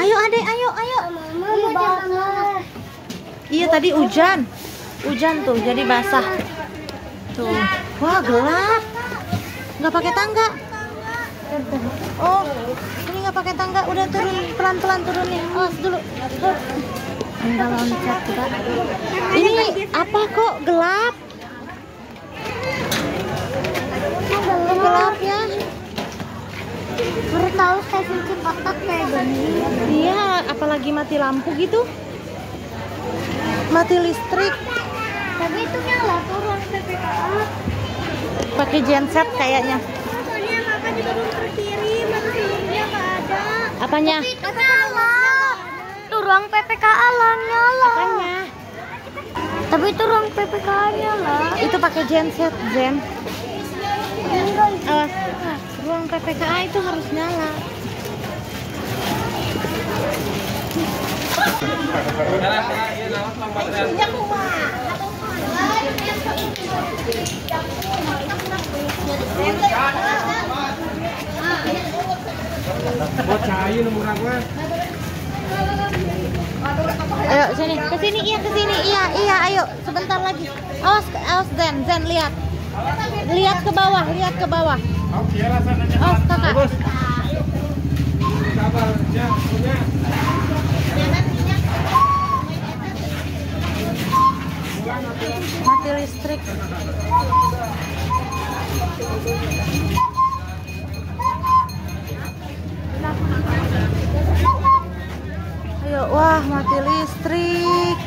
Ayo adek, ayo, ayo. Iya tadi hujan. Hujan tuh jadi basah. Tuh. Wah, gelap. Nggak pakai tangga. Oh, ini nggak pakai tangga. Udah turun pelan-pelan turunin. Awas dulu. Enggak loncat kita. Ini apa kok? Gelap ya. Baru tahu saya kunci kotak kayak gini. Iya, apalagi mati lampu gitu. Mati listrik. Tapi itu nyala tuh ruang PPKA. Pakai genset kayaknya. Soalnya kakak juga belum terkirim, sebelumnya nggak ada. Apanya? Itu nyala. Tuh ruang PPKA lah nyala. Apanya? Tapi itu ruang PPKA nyala. Itu pakai genset, Zen. Awas. PPKA itu harus nyala. Ayo sini, ke sini iya ke sini iya iya ayo sebentar lagi. Awas awas Zen Zen lihat. Lihat ke bawah, lihat ke bawah. Kakak. Mati listrik. Ayo, wah mati listrik.